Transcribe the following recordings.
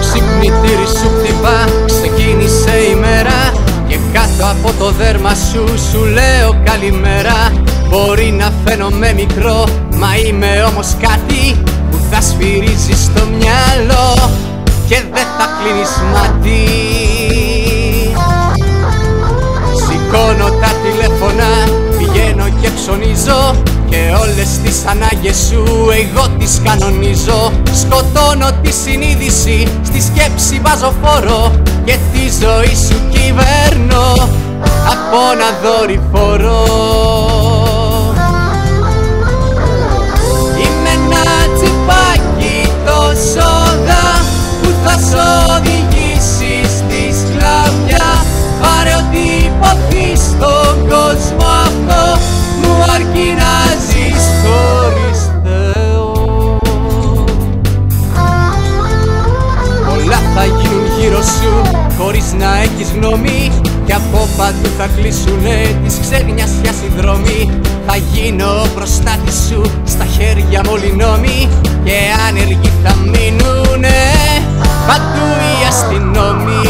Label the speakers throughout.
Speaker 1: ξυπνητήρι σου χτυπά. Ξεκίνησε η μέρα Και κάτω από το δέρμα σου Σου λέω καλημέρα. Μπορεί να φαίνομαι μικρό Μα είμαι όμως κάτι Που θα σφυρίζει στο μυαλό. Και δεν θα κλείνεις μάτι όλες τις ανάγκες σου. Εγώ τις κανονίζω. Σκοτώνω τη συνείδηση, στη σκέψη βάζω φόρο Και τη ζωή σου κυβέρνω. Από ένα δορυφόρο θα κλείσουνε της ξένιας συνδρομή Θα γίνω μπροστά τη σου στα χέρια μου όλοι νόμοι Και άνεργοι θα μείνουνε. Παντού οι αστυνόμοι.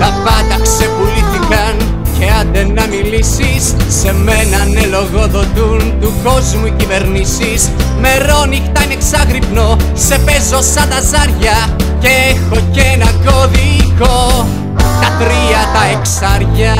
Speaker 1: Τα πάντα ξεπουλήθηκαν και άντε να μιλήσεις. Σε μένα ναι λογοδοτούν του κόσμου οι κυβερνήσεις. Μερόνυχτα είναι εξάγρυπνο, σε παίζω σαν τα ζάρια Και τρία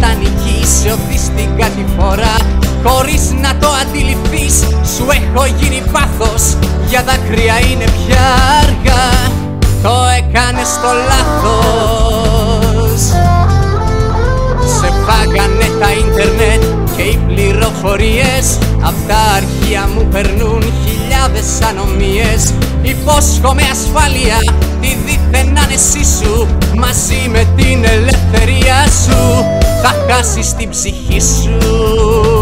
Speaker 1: δύναμη σατανική σε οθεί στην κατηφορά Χωρίς να το αντιληφθείς, σου έχω γίνει πάθος. Για δάκρυα είναι πια αργά, το έκανες το λάθος. Σε φάγανε τα ίντερνετ και οι πληροφορίες. Απ' τα αρχεία μου περνούν χιλιάδες ανομίες. Υπόσχομαι ασφάλεια τη δίθεν άνεσή σου. Μαζί με την ελευθερία σου θα χάσεις την ψυχή σου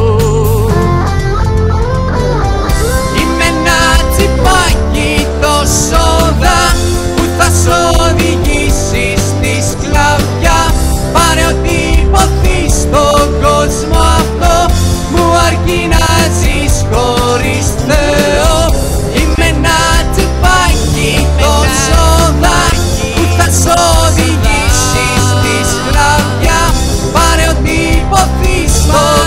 Speaker 1: Oh.